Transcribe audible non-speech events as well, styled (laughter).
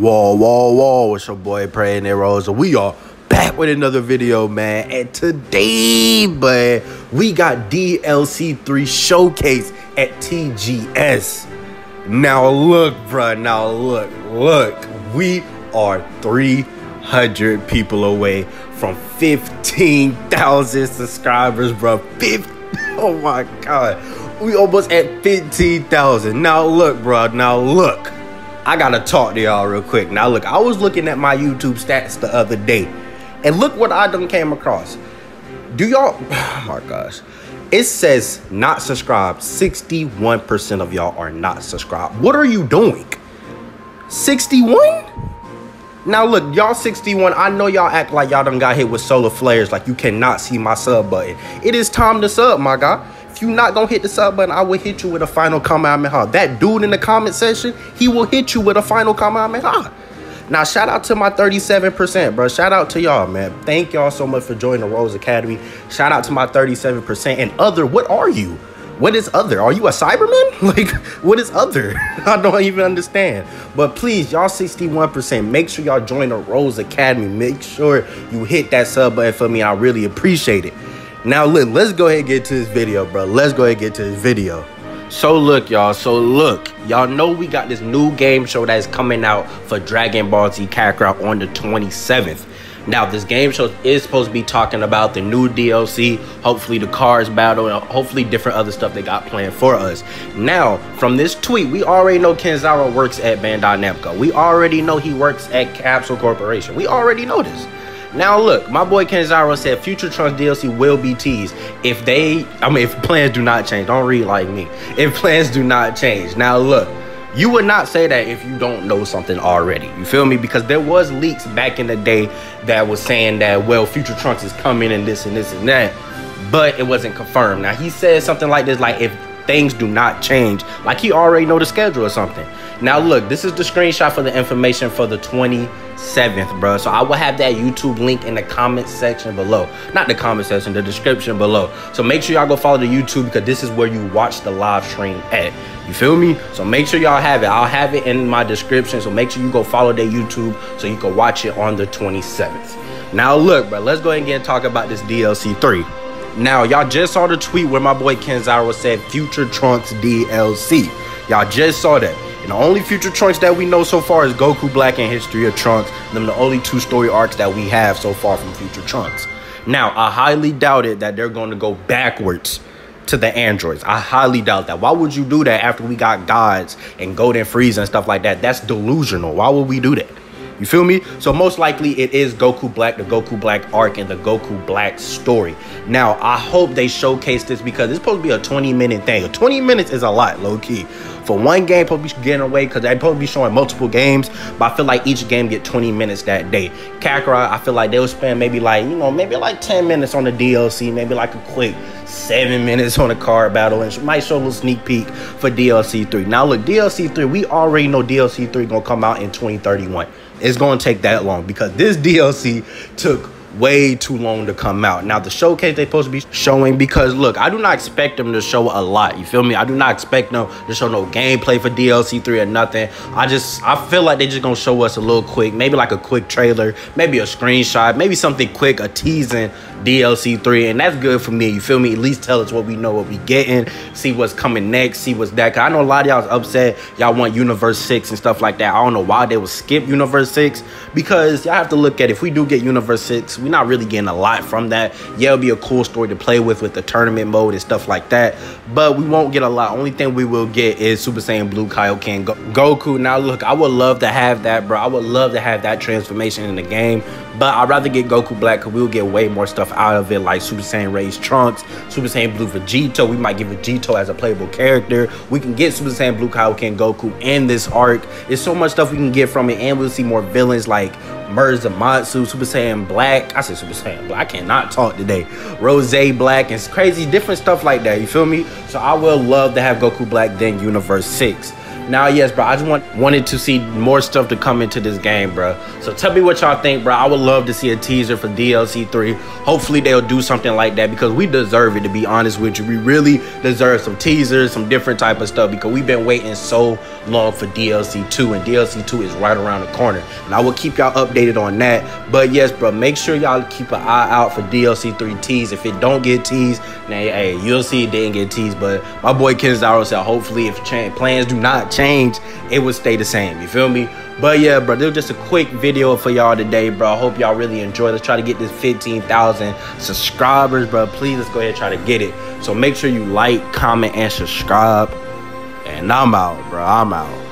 Whoa, whoa, whoa, it's your boy Praying Rose, and we are back with another video, man. And today, but we got DLC 3 Showcase at TGS. Now look, bruh, now look, look. We are 300 people away from 15,000 subscribers, bro. 50, (laughs) oh my God. We almost at 15,000. Now look, bro, now look. I gotta talk to y'all real quick. Now, look, I was looking at my YouTube stats the other day, and look what I done came across. Do y'all, (sighs) oh my gosh, it says not subscribed. 61% of y'all are not subscribed. What are you doing? 61? Now, look, y'all 61, I know y'all act like y'all done got hit with solar flares, like you cannot see my sub button. It is time to sub, my guy you not gonna hit the sub button, I will hit you with a final Kamehameha. That dude in the comment section, he will hit you with a final Kamehameha. Now, shout out to my 37%, bro. Shout out to y'all, man. Thank y'all so much for joining the Rose Academy. Shout out to my 37%. And other, what are you? What is other? Are you a Cyberman? (laughs) Like, what is other? (laughs) I don't even understand. But please, y'all 61%, make sure y'all join the Rose Academy. Make sure you hit that sub button for me. I really appreciate it. Now, look, let's go ahead and get to this video, bro. Let's go ahead and get to this video. So look, y'all. So look, y'all know we got this new game show that is coming out for Dragon Ball Z Kakarot on the 27th. Now, this game show is supposed to be talking about the new DLC, hopefully the card battle, and hopefully different other stuff they got planned for us. Now, from this tweet, we already know Kenzaro works at Bandai Namco. We already know he works at Capsule Corporation. We already know this. Now look, my boy Kenzaro said Future Trunks DLC will be teased if they, I mean, if plans do not change. Don't read like me. (laughs) If plans do not change. Now look, you would not say that if you don't know something already. You feel me? Because there was leaks back in the day that was saying that well, Future Trunks is coming and this and this and that, but it wasn't confirmed. Now he said something like this, like if things do not change, like he already know the schedule or something. Now look, this is the screenshot for the information for the 20- 7th, bro. So I will have that YouTube link in the comment section below. Not the comment section, the description below. So make sure y'all go follow the YouTube because this is where you watch the live stream at. You feel me? So make sure y'all have it. I'll have it in my description. So make sure you go follow their YouTube so you can watch it on the 27th. Now look, bro, let's go ahead and get talk about this DLC 3. Now, y'all just saw the tweet where my boy Ken Kenzaro said Future Trunks DLC. Y'all just saw that. The only future Trunks that we know so far is Goku Black and History of Trunks. Them the only two story arcs that we have so far from future Trunks. Now, I highly doubt it that they're going to go backwards to the androids. I highly doubt that. Why would you do that after we got gods and golden Frieza and stuff like that? That's delusional. Why would we do that? You feel me? So most likely it is Goku Black, the Goku Black arc, and the Goku Black story. Now, I hope they showcase this because it's supposed to be a 20 minute thing. 20 minutes is a lot, low key. For one game, be getting away because they probably be showing multiple games, but I feel like each game get 20 minutes that day. Kakarot, I feel like they'll spend maybe like, you know, maybe like 10 minutes on the DLC, maybe like a quick seven minutes on a card battle, and might show a little sneak peek for DLC 3. Now, look, DLC 3, we already know DLC 3 gonna come out in 2031 it's to take that long because this DLC took way too long to come out. Now the showcase they supposed to be showing because look, I do not expect them to show a lot. You feel me? I do not expect them to show no gameplay for DLC 3 or nothing. I just I feel like they just gonna show us a little quick, maybe like a quick trailer, maybe a screenshot, maybe something quick, a teasing DLC 3, and that's good for me. You feel me? At least tell us what we know, what we getting, see what's coming next, see what's that. Cause I know a lot of y'all upset. Y'all want Universe 6 and stuff like that. I don't know why they would skip Universe 6 because y'all have to look at if we do get Universe 6, we're not really getting a lot from that. Yeah, it'll be a cool story to play with with the tournament mode and stuff like that, but we won't get a lot. Only thing we will get is Super Saiyan Blue Kaioken Go Goku. Now, look, I would love to have that, bro. I would love to have that transformation in the game, but I'd rather get Goku Black because we will get way more stuff out of it, like Super Saiyan Rage Trunks, Super Saiyan Blue Vegito. We might get Vegito as a playable character. We can get Super Saiyan Blue Kaioken Goku in this arc. There's so much stuff we can get from it, and we'll see more villains like Merged Zamasu, Super Saiyan Black. I said Super Saiyan Black. I cannot talk today. Rose Black and crazy different stuff like that. You feel me? So I will love to have Goku Black then Universe 6. Now, yes, bro, I just want wanted to see more stuff to come into this game, bro. So tell me what y'all think, bro. I would love to see a teaser for DLC 3. Hopefully they'll do something like that because we deserve it, to be honest with you. We really deserve some teasers, some different type of stuff because we've been waiting so long for DLC 2, and DLC 2 is right around the corner. And I will keep y'all updated on that. But yes, bro, make sure y'all keep an eye out for DLC 3 teas. If it don't get teased, now hey, you'll see it didn't get teased. But my boy Kenzaro said hopefully if plans do not change, it will stay the same. You feel me? But yeah, bro, this was just a quick video for y'all today, bro. I hope y'all really enjoy. Let's try to get this 15,000 subscribers, bro. Please, let's go ahead and try to get it. So make sure you like, comment, and subscribe. And I'm out, bro. I'm out.